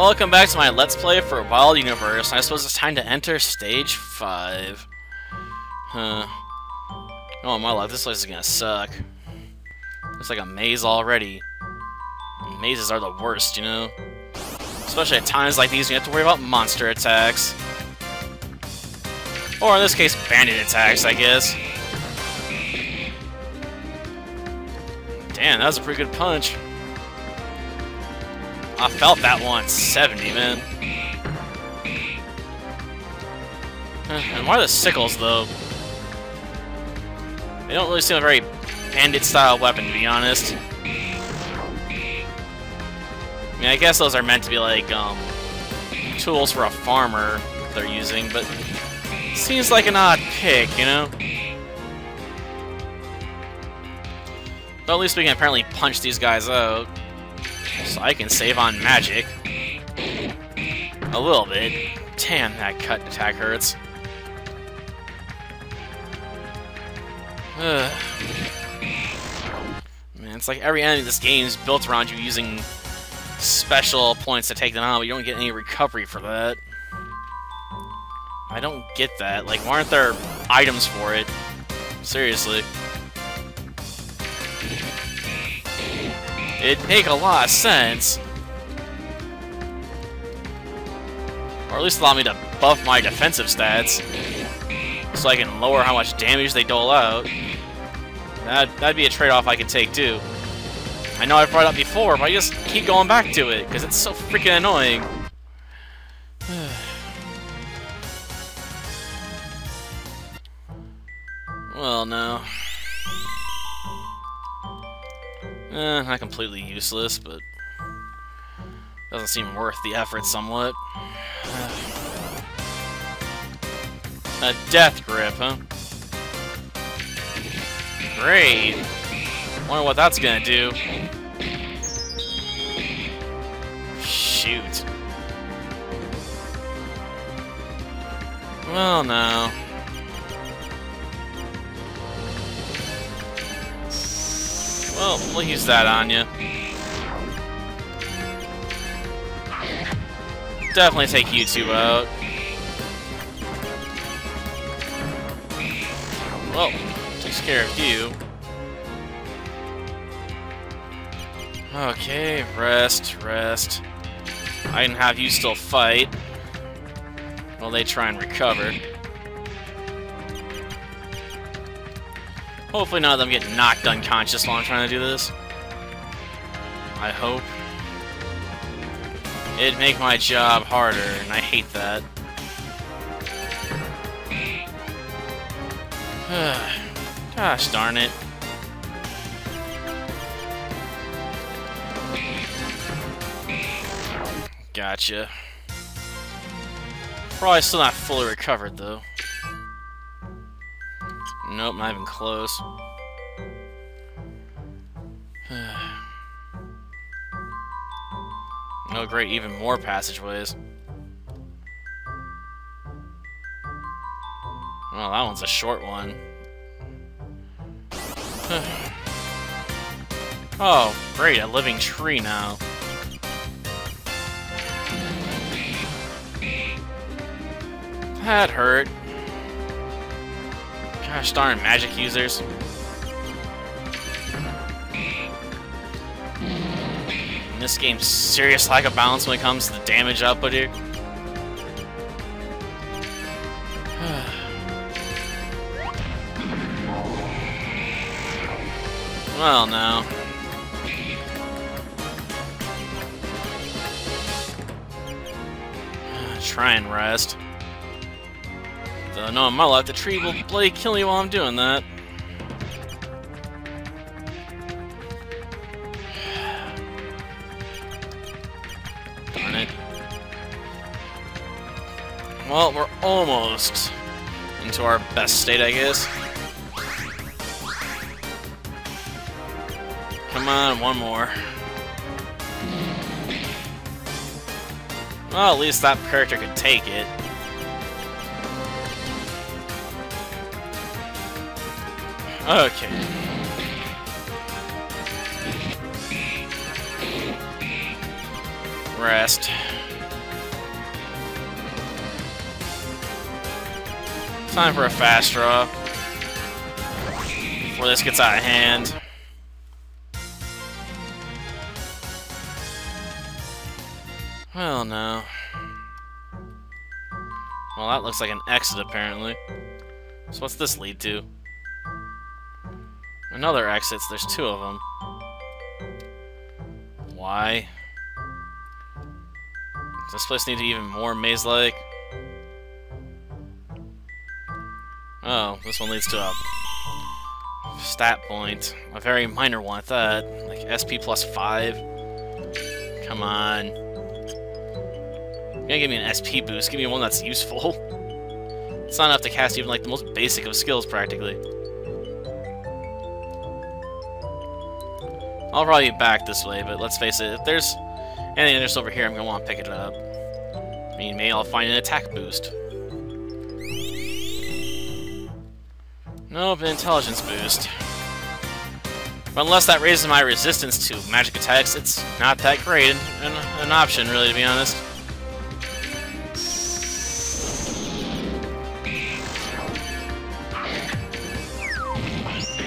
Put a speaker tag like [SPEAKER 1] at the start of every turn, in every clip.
[SPEAKER 1] Welcome back to my Let's Play for Wild Universe. I suppose it's time to enter Stage 5. Huh. Oh my life, this place is gonna suck. It's like a maze already. Mazes are the worst, you know? Especially at times like these, you have to worry about monster attacks. Or in this case, bandit attacks, I guess. Damn, that was a pretty good punch. I felt that one. 70, man. And why are the sickles, though? They don't really seem a very bandit-style weapon, to be honest. I mean, I guess those are meant to be, like, um, tools for a farmer they're using, but seems like an odd pick, you know? But at least we can apparently punch these guys out. So I can save on magic. A little bit. Damn, that cut attack hurts. Ugh. Man, it's like every enemy in this game is built around you using special points to take them out, but you don't get any recovery for that. I don't get that. Like, why aren't there items for it? Seriously. It'd make a lot of sense. Or at least allow me to buff my defensive stats. So I can lower how much damage they dole out. That, that'd be a trade-off I could take, too. I know I've brought it up before, but I just keep going back to it, because it's so freaking annoying. well, no. Eh, not completely useless, but doesn't seem worth the effort somewhat. A death grip, huh? Great. Wonder what that's gonna do. Shoot. Well, no. Well, we'll use that on you. Definitely take you two out. Well, takes care of you. Okay, rest, rest. I can have you still fight while they try and recover. Hopefully none of them get knocked unconscious while I'm trying to do this. I hope. It'd make my job harder, and I hate that. Gosh darn it. Gotcha. Probably still not fully recovered, though. Nope, not even close. oh great, even more passageways. Well, that one's a short one. oh, great, a living tree now. That hurt. Gosh darn magic users. And this game's serious lack of balance when it comes to the damage output here. well, now. Try and rest. Though no, in my life, the tree will bloody kill me while I'm doing that. Darn it. Well, we're almost into our best state, I guess. Come on, one more. Well, at least that character could take it. Okay. Rest. Time for a fast draw. Before this gets out of hand. Well, no. Well, that looks like an exit, apparently. So what's this lead to? Another exits. There's two of them. Why? Does this place need even more maze-like? Oh, this one leads to a stat point. A very minor one at that. Like SP plus 5. Come on. You gotta give me an SP boost. Give me one that's useful. it's not enough to cast even like the most basic of skills, practically. I'll probably back this way, but let's face it, if there's anything just over here, I'm gonna want to pick it up. I mean, maybe I'll find an attack boost. Nope, an intelligence boost. But unless that raises my resistance to magic attacks, it's not that great an, an option, really, to be honest.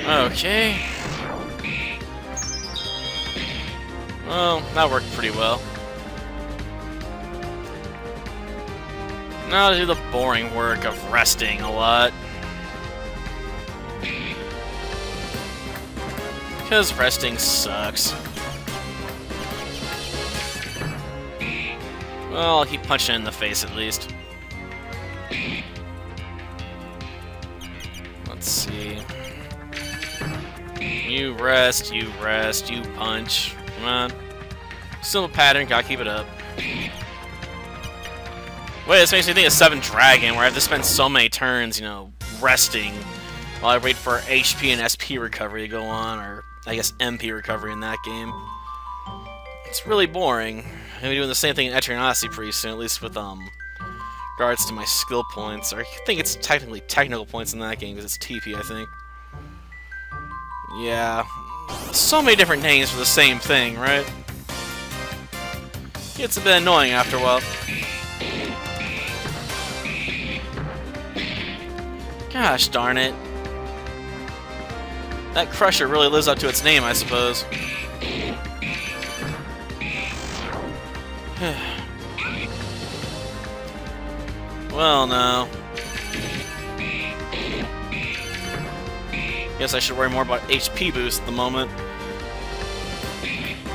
[SPEAKER 1] Okay. Well, that worked pretty well. Now to do the boring work of resting a lot. Because resting sucks. Well, keep punching in the face at least. Let's see. You rest, you rest, you punch. Come on. Simple pattern, gotta keep it up. Wait, this makes me think of Seven Dragon, where I have to spend so many turns, you know, resting while I wait for HP and SP recovery to go on, or I guess MP recovery in that game. It's really boring. I'm doing the same thing in Eternatus pretty soon, at least with, um, regards to my skill points. Or I think it's technically technical points in that game, because it's TP, I think. Yeah. So many different names for the same thing, right? It's a bit annoying after a while. Gosh darn it. That Crusher really lives up to its name, I suppose. well, no. Guess I should worry more about HP boost at the moment.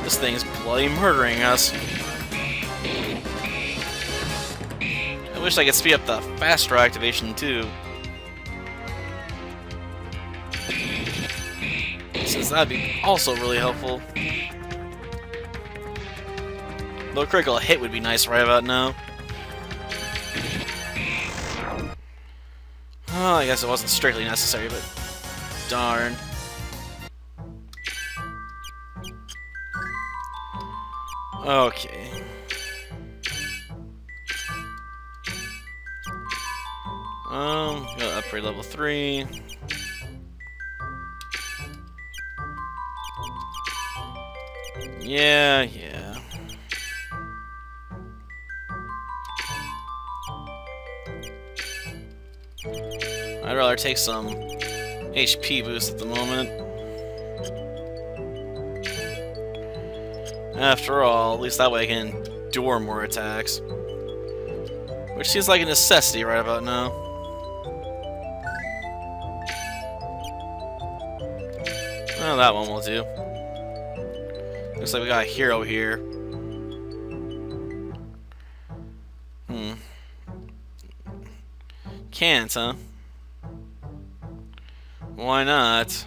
[SPEAKER 1] This thing's bloody murdering us. I wish I could speed up the faster activation, too. since that'd be also really helpful. Though critical hit would be nice right about now. Oh, I guess it wasn't strictly necessary, but darn. Okay. Um, got upgrade level 3. Yeah, yeah. I'd rather take some HP boost at the moment. After all, at least that way I can endure more attacks. Which seems like a necessity right about now. Well, that one will do. Looks like we got a hero here. Hmm. Can't, huh? Why not?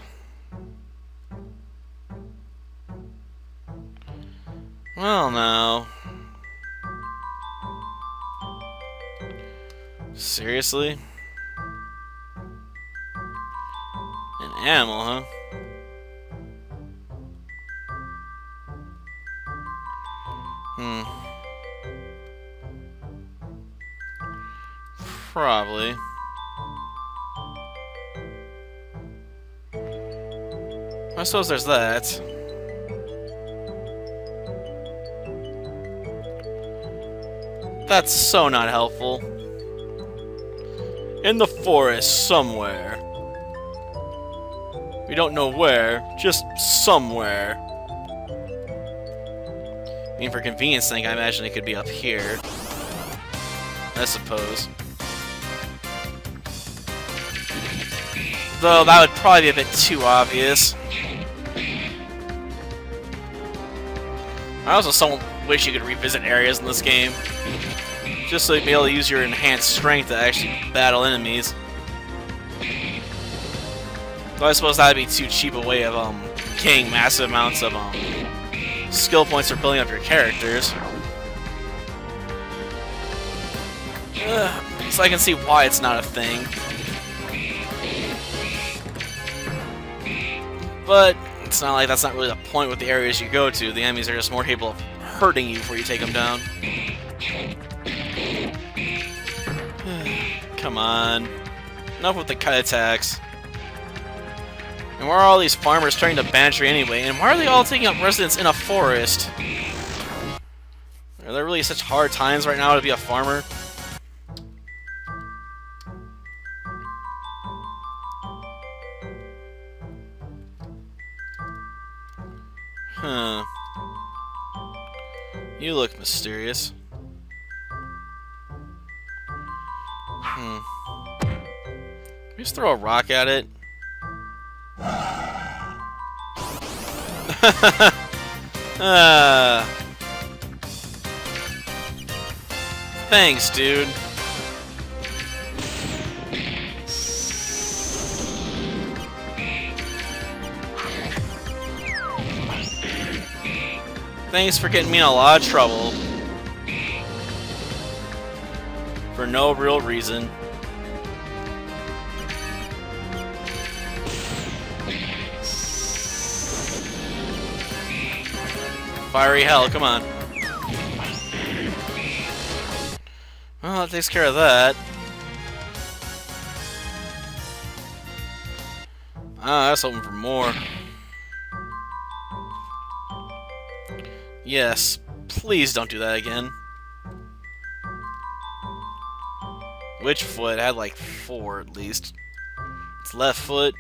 [SPEAKER 1] Well, now. Seriously? An animal, huh? Probably. I suppose there's that. That's so not helpful. In the forest, somewhere. We don't know where, just somewhere. I mean, for convenience sake, I imagine it could be up here. I suppose. Though that would probably be a bit too obvious. I also somewhat wish you could revisit areas in this game. Just so you'd be able to use your enhanced strength to actually battle enemies. Though I suppose that'd be too cheap a way of um gaining massive amounts of um skill points for building up your characters. So I can see why it's not a thing. But it's not like that's not really the point with the areas you go to. The enemies are just more capable of hurting you before you take them down. Come on. Enough with the cut attacks. And why are all these farmers trying to bantry anyway? And why are they all taking up residence in a forest? Are there really such hard times right now to be a farmer? Huh. You look mysterious. Hmm. just throw a rock at it? uh. Thanks, dude. Thanks for getting me in a lot of trouble. For no real reason. Fiery hell, come on. Well, that takes care of that. Ah, that's hoping for more. Yes, please don't do that again. Which foot? I had like four at least. It's left foot,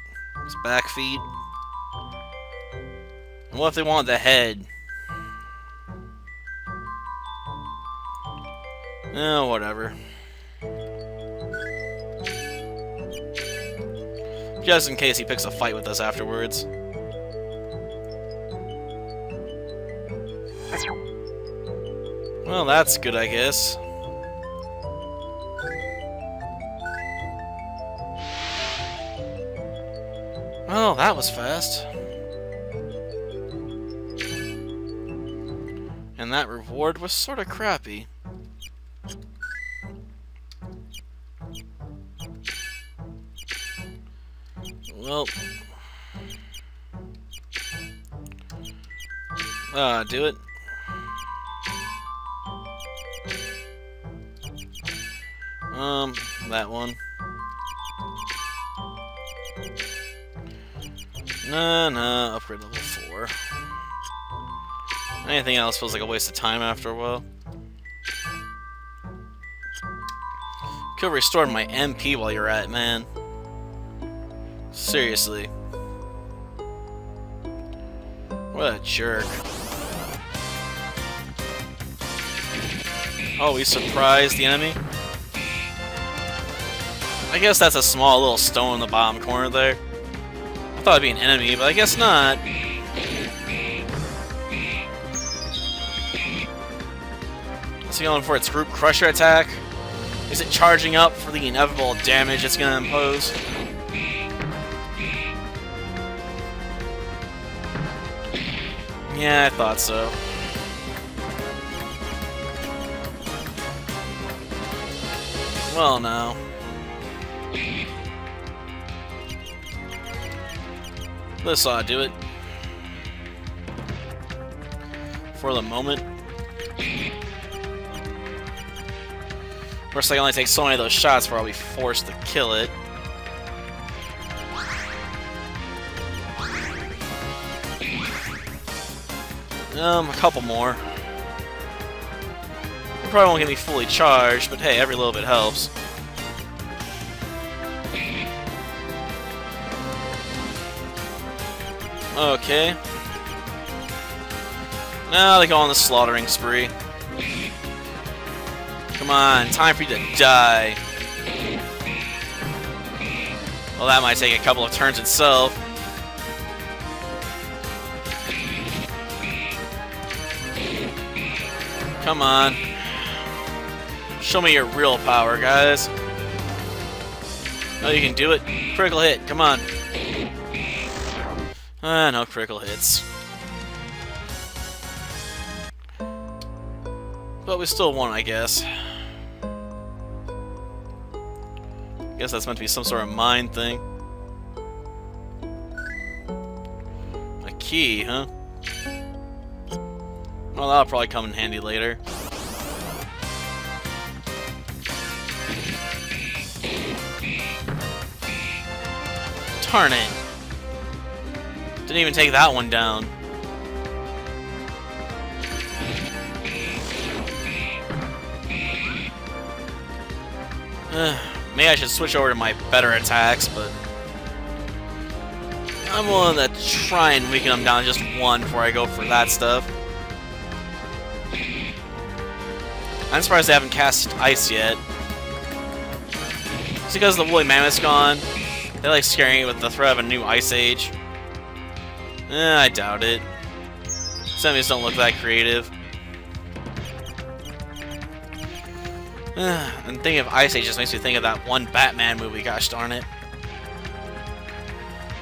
[SPEAKER 1] it's back feet. And what if they want the head? Oh, whatever. Just in case he picks a fight with us afterwards. Well, that's good, I guess. Oh, that was fast. And that reward was sort of crappy. Well... Ah, uh, do it. That one. Nah, nah, upgrade level 4. Anything else feels like a waste of time after a while. Could restore my MP while you're at it, man. Seriously. What a jerk. Oh, he surprised the enemy? I guess that's a small little stone in the bottom corner there. I thought it'd be an enemy, but I guess not. He going for its Group Crusher attack? Is it charging up for the inevitable damage it's going to impose? Yeah, I thought so. Well, no. This ought to do it. For the moment. Of course, I can only take so many of those shots before I'll be forced to kill it. Um, a couple more. probably won't get me fully charged, but hey, every little bit helps. Okay. Now they go on the slaughtering spree. Come on, time for you to die. Well, that might take a couple of turns itself. Come on. Show me your real power, guys. Oh, you can do it. Critical hit, come on. Ah, no critical hits. But we still won, I guess. I guess that's meant to be some sort of mind thing. A key, huh? Well, that'll probably come in handy later. Darn it! Didn't even take that one down. Maybe I should switch over to my better attacks, but... I'm willing to try and weaken them down just one before I go for that stuff. I'm surprised they haven't cast Ice yet. It's because the Woolly Mammoth's gone. They like scaring you with the threat of a new Ice Age. Eh, I doubt it. Some of don't look that creative. and thinking of Ice Age just makes me think of that one Batman movie, gosh darn it.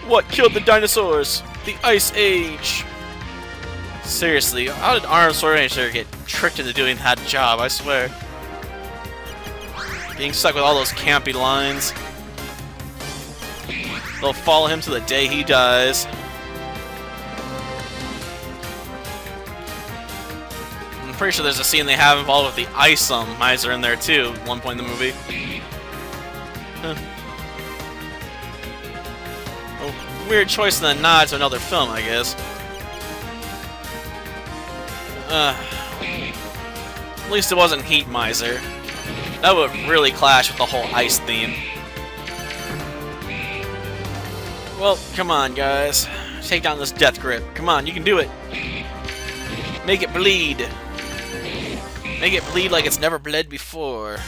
[SPEAKER 1] What killed the dinosaurs? The Ice Age! Seriously, how did Arnold Schwarzenegger get tricked into doing that job, I swear? Being stuck with all those campy lines. They'll follow him to the day he dies. Pretty sure there's a scene they have involved with the Ice Miser in there too, at one point in the movie. Huh. Weird choice in the nod to another film, I guess. Uh, at least it wasn't Heat Miser. That would really clash with the whole ice theme. Well, come on, guys. Take down this death grip. Come on, you can do it. Make it bleed. Make it bleed like it's never bled before.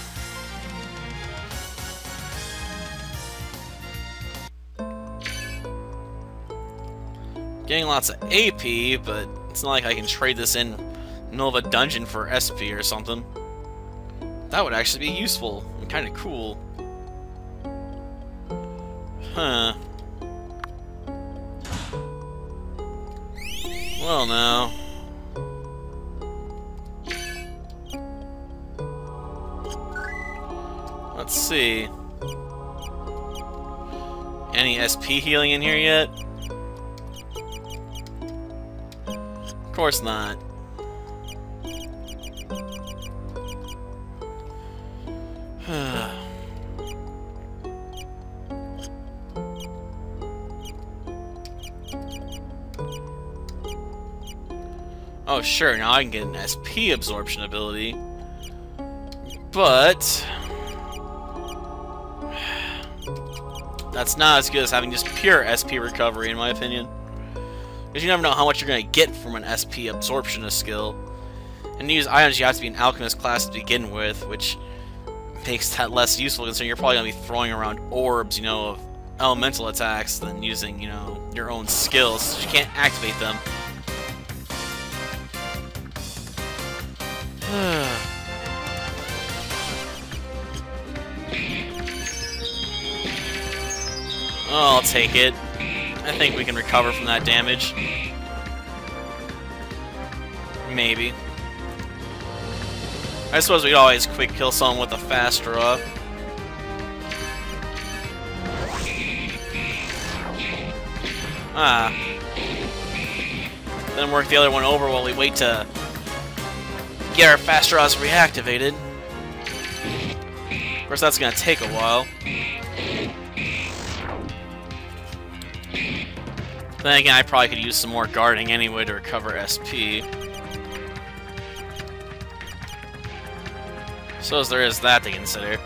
[SPEAKER 1] Getting lots of AP, but it's not like I can trade this in middle of a dungeon for SP or something. That would actually be useful and kind of cool. Huh. Well, now. Let's see. Any SP healing in here yet? Of course not. oh, sure, now I can get an SP absorption ability. But... That's not as good as having just pure SP recovery, in my opinion. Because you never know how much you're going to get from an SP absorption skill. And to use items, you have to be an alchemist class to begin with, which makes that less useful considering you're probably going to be throwing around orbs, you know, of elemental attacks than using, you know, your own skills. So you can't activate them. oh, I'll take it. I think we can recover from that damage. Maybe. I suppose we could always quick kill someone with a fast draw. Ah. Then work the other one over while we wait to get our fast draws reactivated. Of course, that's going to take a while. Then again, I probably could use some more guarding anyway to recover SP. Suppose there is that to consider.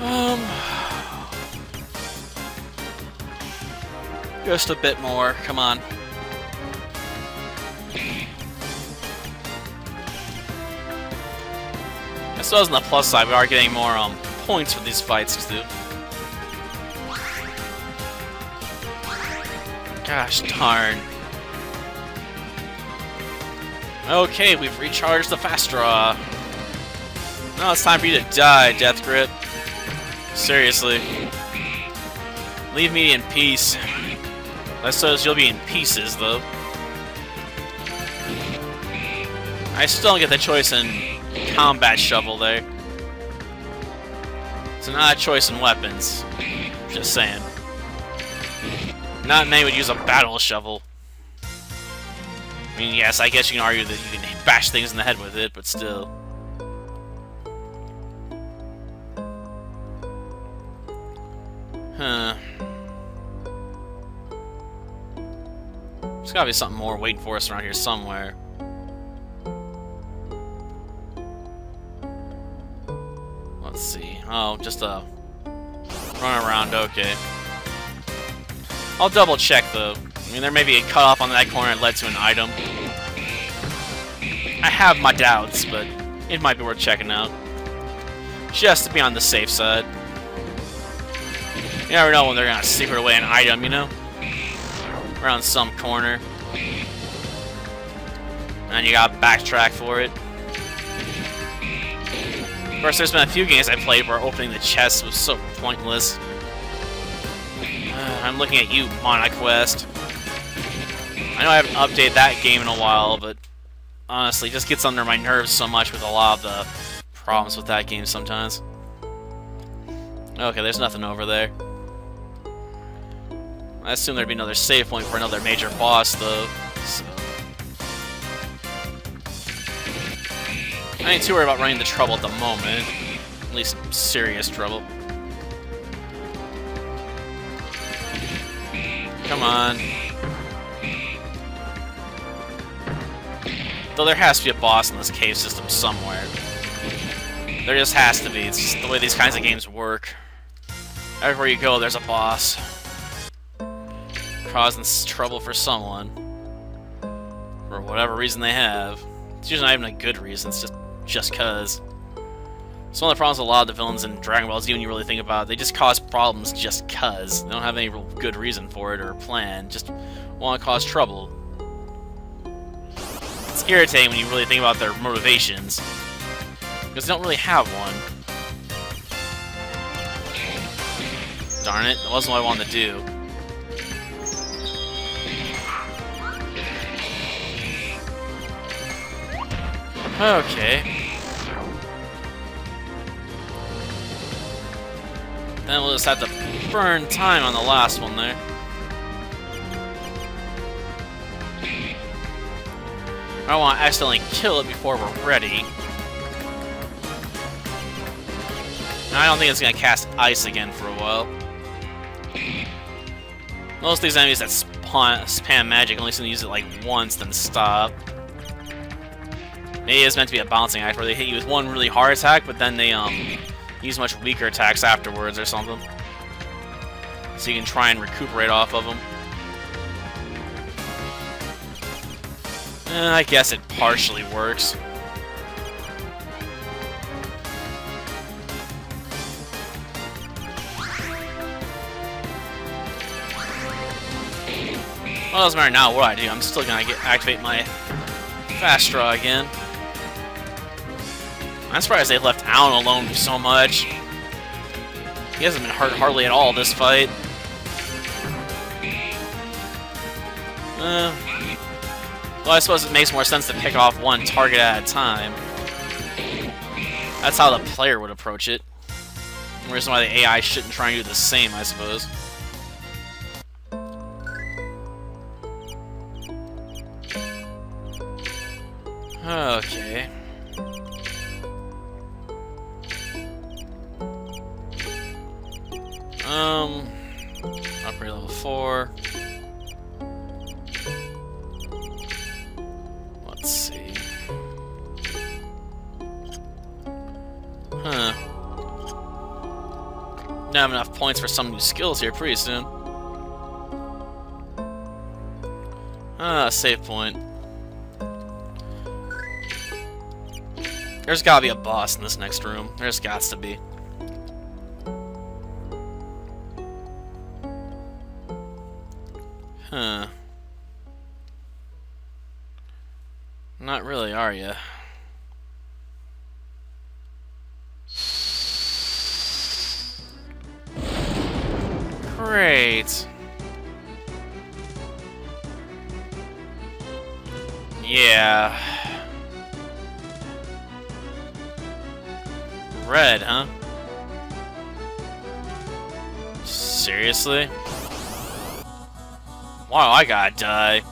[SPEAKER 1] Um, just a bit more. Come on. I suppose on the plus side, we are getting more um points for these fights too. Gosh darn. Okay, we've recharged the fast draw. Now it's time for you to die, Death Grip. Seriously. Leave me in peace. I suppose you'll be in pieces, though. I still don't get the choice in combat shovel there. It's not a choice in weapons. Just saying. Not many would use a battle shovel. I mean, yes, I guess you can argue that you can bash things in the head with it, but still. Huh. There's gotta be something more waiting for us around here somewhere. Let's see. Oh, just a run around, okay. I'll double check though. I mean, there may be a cutoff on that corner that led to an item. I have my doubts, but it might be worth checking out. Just to be on the safe side. You never know when they're gonna secret away an item, you know? Around some corner. And you gotta backtrack for it. Of course, there's been a few games I played where opening the chest was so pointless. I'm looking at you, Monarquest. I know I haven't updated that game in a while, but honestly, it just gets under my nerves so much with a lot of the problems with that game sometimes. Okay, there's nothing over there. I assume there'd be another save point for another major boss, though. So. I ain't too worried about running into trouble at the moment. At least serious trouble. Come on. Though there has to be a boss in this cave system somewhere. There just has to be. It's just the way these kinds of games work. Everywhere you go, there's a boss causing trouble for someone. For whatever reason they have. It's usually not even a good reason, it's just just cause. It's one of the problems with a lot of the villains in Dragon Ball Z when you really think about it. They just cause problems just cause. They don't have any real good reason for it or plan. Just want to cause trouble. It's irritating when you really think about their motivations. Because they don't really have one. Darn it, that wasn't what I wanted to do. Okay. Then we'll just have to burn time on the last one there. I don't want to accidentally kill it before we're ready. I don't think it's going to cast ice again for a while. Most of these enemies that spawn, spam magic only seem to use it like once, then stop. Maybe it's meant to be a balancing act where they hit you with one really hard attack, but then they um use much weaker attacks afterwards or something. So you can try and recuperate off of them. Eh, I guess it partially works. Well, doesn't matter now what I do. I'm still gonna get activate my fast draw again. I'm surprised they left Alan alone so much. He hasn't been hurt hardly at all this fight. Uh, well, I suppose it makes more sense to pick off one target at a time. That's how the player would approach it. The reason why the AI shouldn't try and do the same, I suppose. Gonna have enough points for some new skills here pretty soon. Ah, save point. There's gotta be a boss in this next room. There's gots to be. Huh. Not really, are you? Yeah. Red, huh? Seriously? Wow, I gotta die.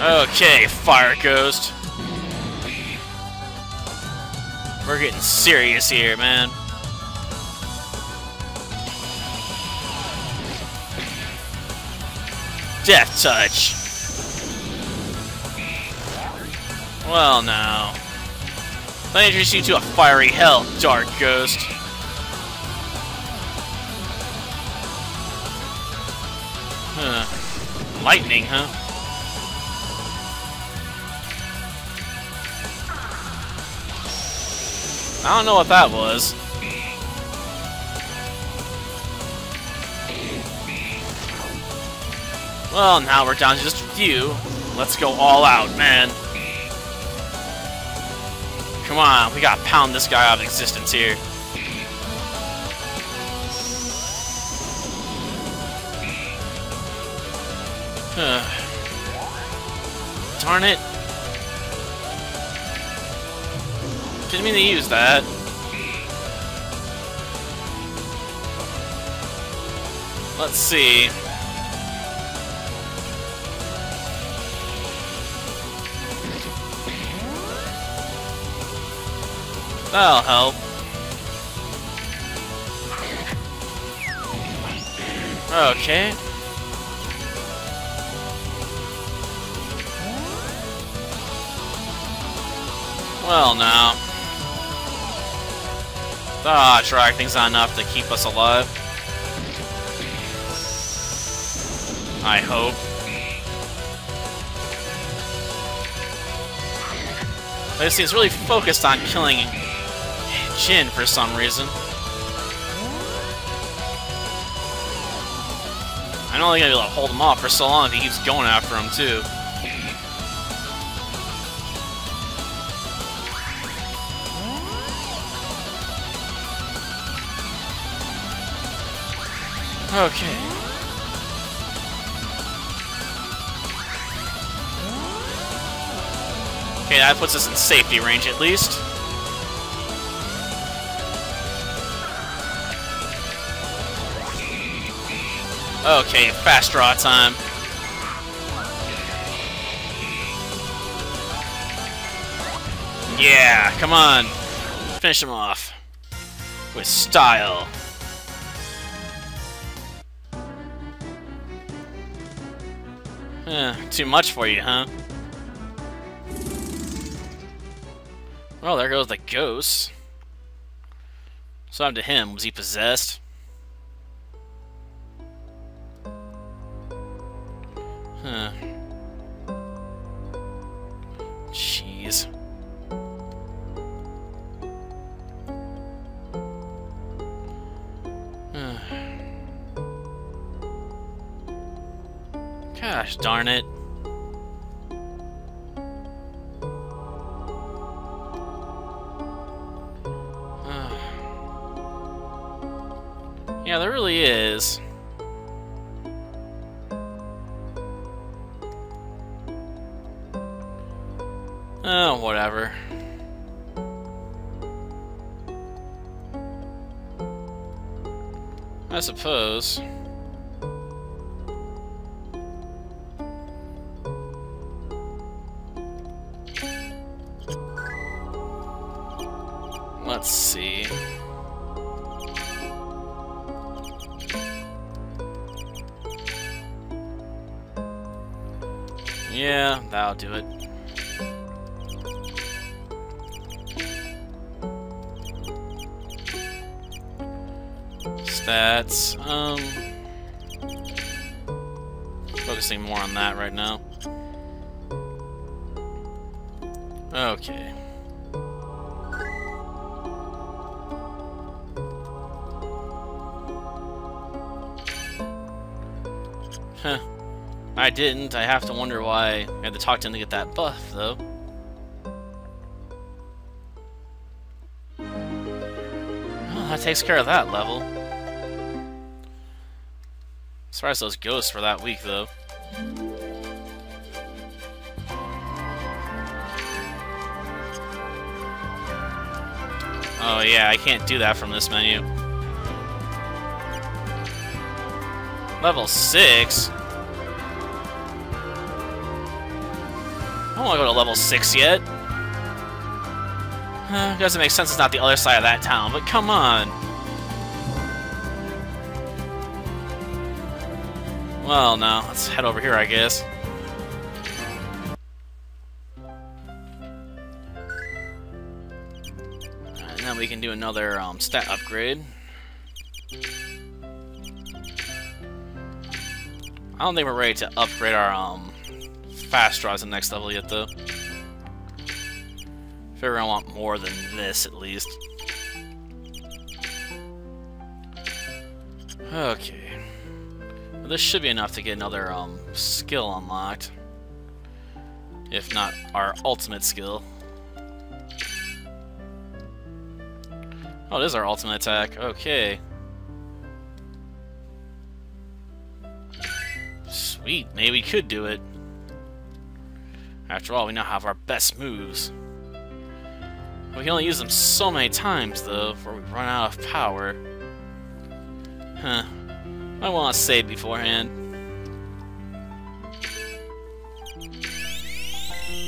[SPEAKER 1] Okay, Fire Ghost. We're getting serious here, man. Death Touch. Well, now. Let me introduce you to a fiery hell, Dark Ghost. Huh. Lightning, huh? I don't know what that was. Well, now we're down to just a few. Let's go all out, man. Come on, we gotta pound this guy out of existence here. Darn it. Didn't mean to use that. Let's see. That'll help. Okay. Well, now. Ah, attracting's not enough to keep us alive. I hope. But seems really focused on killing Jin for some reason. I'm only gonna be able to hold him off for so long if he keeps going after him too. Okay. Okay, that puts us in safety range at least. Okay, fast draw time. Yeah, come on. Finish him off. With style. Eh, too much for you, huh? Well, there goes the ghost. So happened to him? Was he possessed? Huh. Jeez. Gosh darn it. yeah, there really is. Oh, whatever. I suppose. That'll do it. Stats, um... Focusing more on that right now. Okay. Didn't. I have to wonder why I had to talk to him to get that buff, though. Well, that takes care of that level. As far as those ghosts for that week, though. Oh yeah, I can't do that from this menu. Level 6? I don't want to go to level 6 yet. Uh, doesn't make sense it's not the other side of that town, but come on. Well, no, let's head over here, I guess. And then we can do another um, stat upgrade. I don't think we're ready to upgrade our um, fast draws the next level yet, though. Figure I want more than this, at least. Okay. Well, this should be enough to get another um, skill unlocked. If not our ultimate skill. Oh, it is our ultimate attack. Okay. Sweet, maybe we could do it. After all, we now have our best moves. We can only use them so many times, though, before we run out of power. Huh. I want to save beforehand.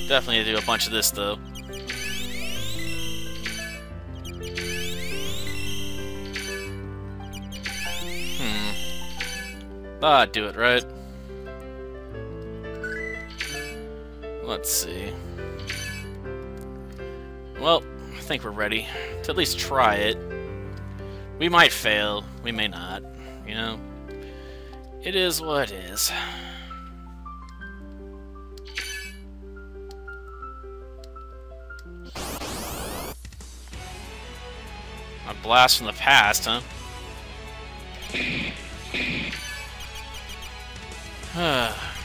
[SPEAKER 1] Definitely do a bunch of this, though. Hmm. I'd do it, right? Let's see. Well, I think we're ready to at least try it. We might fail, we may not, you know? It is what it is. A blast from the past, huh?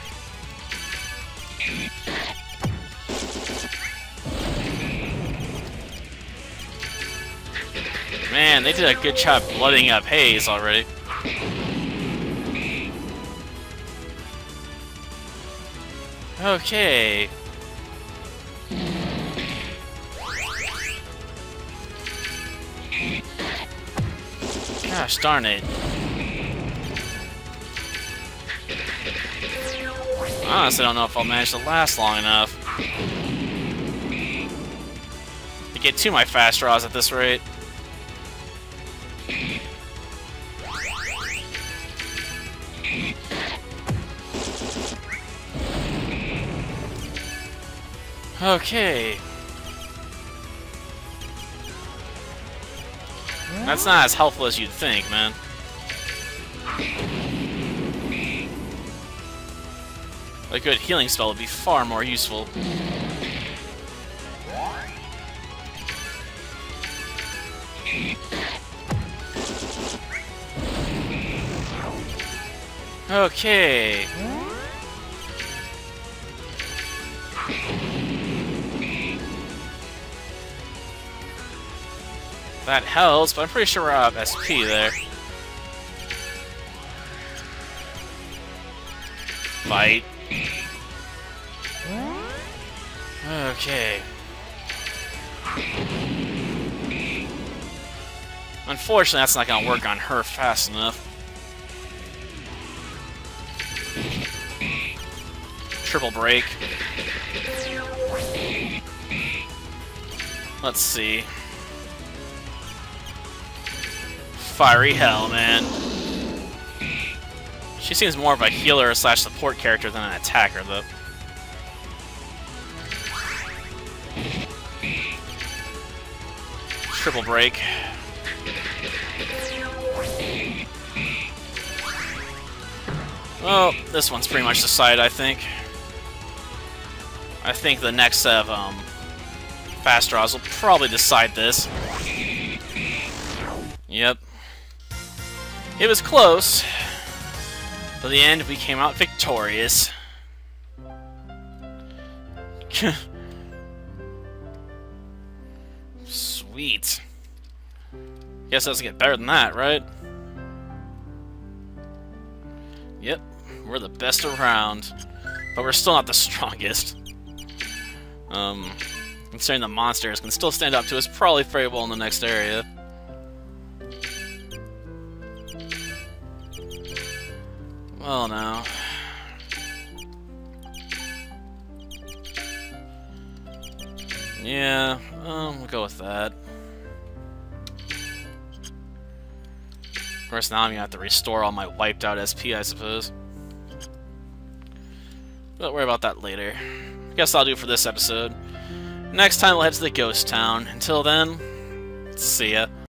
[SPEAKER 1] Man, they did a good job blooding up Haze already. Okay. Gosh darn it. Honestly, I don't know if I'll manage to last long enough. To get to my fast draws at this rate. Okay. That's not as helpful as you'd think, man. A good healing spell would be far more useful. Okay. That helps, but I'm pretty sure we're out of SP there. Fight. Okay. Unfortunately, that's not going to work on her fast enough. Triple break. Let's see. fiery hell, man. She seems more of a healer slash support character than an attacker, though. Triple break. Well, this one's pretty much decided, I think. I think the next set of um, fast draws will probably decide this. Yep. It was close. But the end, we came out victorious. Sweet. Guess it doesn't get better than that, right? Yep, we're the best around. But we're still not the strongest. Um, considering the monsters can still stand up to us probably very well in the next area. Well, now. Yeah, um, we'll go with that. Of course, now I'm gonna have to restore all my wiped out SP, I suppose. But worry about that later. Guess I'll do for this episode. Next time we'll head to the ghost town. Until then, see ya.